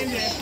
아 닙.